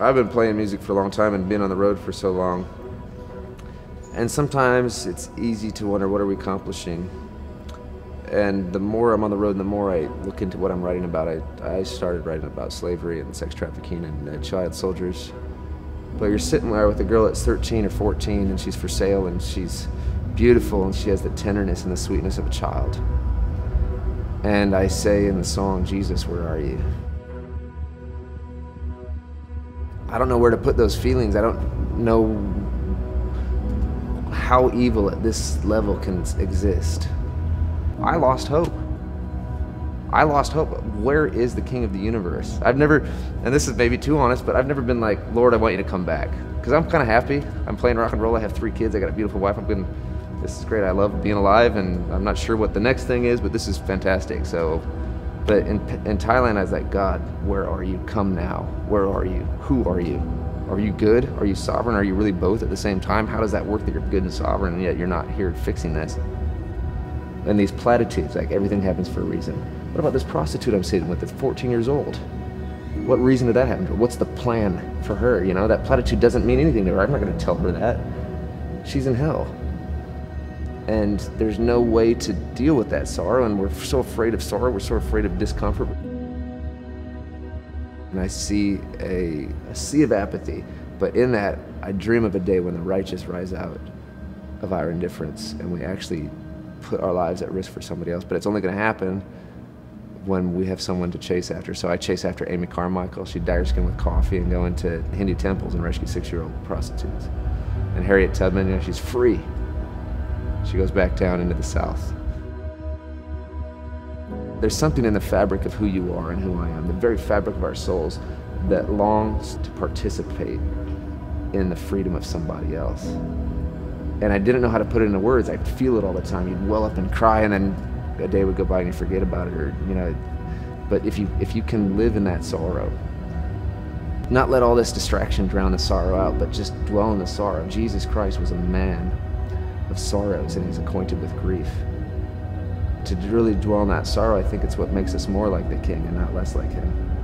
I've been playing music for a long time and been on the road for so long. And sometimes it's easy to wonder what are we accomplishing? And the more I'm on the road and the more I look into what I'm writing about, I, I started writing about slavery and sex trafficking and uh, child soldiers. But you're sitting there with a girl that's 13 or 14 and she's for sale and she's beautiful and she has the tenderness and the sweetness of a child. And I say in the song, Jesus, where are you? I don't know where to put those feelings. I don't know how evil at this level can exist. I lost hope. I lost hope. Where is the king of the universe? I've never, and this is maybe too honest, but I've never been like, Lord, I want you to come back. Because I'm kind of happy. I'm playing rock and roll. I have three kids. I got a beautiful wife. I'm good. This is great. I love being alive, and I'm not sure what the next thing is, but this is fantastic. So, but in, in Thailand, I was like, God, where are you? Come now. Where are you? Who are you? Are you good? Are you sovereign? Are you really both at the same time? How does that work that you're good and sovereign and yet you're not here fixing this? And these platitudes, like everything happens for a reason. What about this prostitute I'm sitting with that's 14 years old? What reason did that happen to her? What's the plan for her? You know, that platitude doesn't mean anything to her. I'm not going to tell her that. She's in hell. And there's no way to deal with that sorrow, and we're so afraid of sorrow, we're so afraid of discomfort and I see a, a sea of apathy. But in that, I dream of a day when the righteous rise out of our indifference and we actually put our lives at risk for somebody else. But it's only going to happen when we have someone to chase after. So I chase after Amy Carmichael. She'd dye her skin with coffee and go into Hindu temples and rescue six-year-old prostitutes. And Harriet Tubman, you know, she's free. She goes back down into the South. There's something in the fabric of who you are and who I am, the very fabric of our souls, that longs to participate in the freedom of somebody else. And I didn't know how to put it into words. I'd feel it all the time. You'd well up and cry, and then a day would go by and you forget about it, or you know. But if you if you can live in that sorrow, not let all this distraction drown the sorrow out, but just dwell in the sorrow. Jesus Christ was a man of sorrows, and he's acquainted with grief to really dwell in that sorrow, I think it's what makes us more like the king and not less like him.